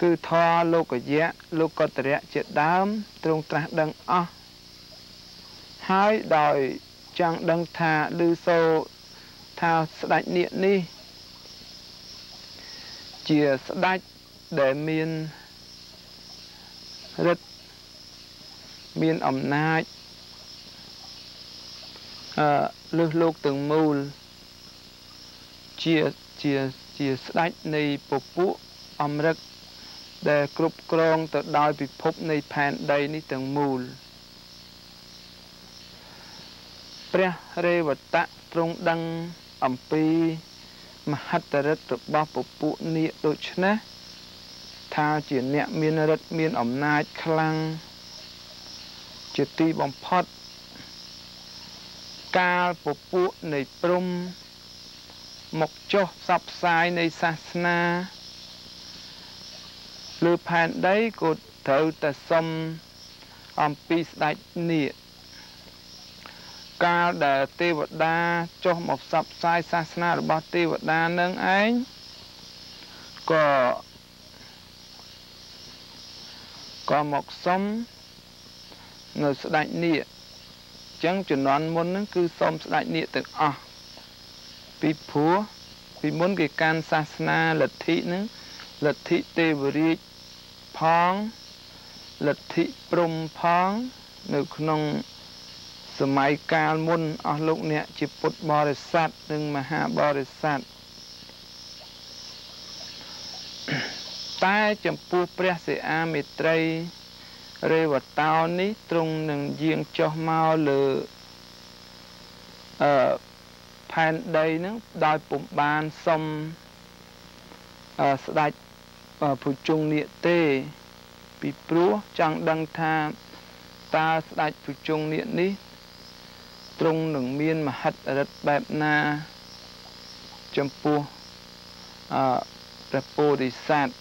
គឺធរលោកយៈលោកកតរៈជាដើមទ្រង់ត្រាស់ដឹងអស់ហើយដោយចង់ដឹងថាឮសូរថាស្ដេចនាគនេះ ជាស្ដេចដែលមានរិទ្ធមានអំណាចអឺលើសលោកទាំងមូល ជាជាជាស្ដេចនៃពពួកអមរិក ដែលគ្រប់គ្រងទៅដោយពិភពនៃផែនដីនេះទាំងមូលព្រះរេវតៈទ្រង់ដឹងអំពីមហិទ្ធិឫទ្ធិរបស់ពពួកនាគដូច្នេះថាជាអ្នកមានឫទ្ធិមានអំណាចខ្លាំងជាទីបំផុតកាលពពួកនៃព្រំមកចុះផ្សព្វផ្សាយនៃសាសនា លើផែនដីក៏ត្រូវតែសុំអំពីស្ដេចនាគកាលដែលទេវតាចុះមកផ្សព្វផ្សាយសាសនារបស់ទេវតានឹងឯងក៏ក៏មកសុំនៅស្ដេចនាគអញ្ចឹងជំនាន់មុនហ្នឹងគឺសុំស្ដេចនាគទាំងអស់ពីព្រោះពីមុនគេកាន់សាសនាលទ្ធិហ្នឹង លទ្ធិទេវរាជផងលទ្ធិព្រំផងនៅក្នុងសម័យកាលមុនអស់លោកអ្នកជាពុទ្ធបរិស័ទនិងមហាបរិស័ទតែចំពោះព្រះសិអាមេត្រីរេវតោនេះទ្រង់នឹងយាងចុះមកលើអឺផែនដីហ្នឹងដោយពុំបានសុំអឺស្ដេច ភុជង្គនាគទេ ពីព្រោះចង់ដឹងថាតើស្ដេចភុជង្គនាគនេះទ្រង់នឹងមានមហិទ្ធិឫទ្ធិបែបណា ចំពោះអឺព្រះពោធិសត្វ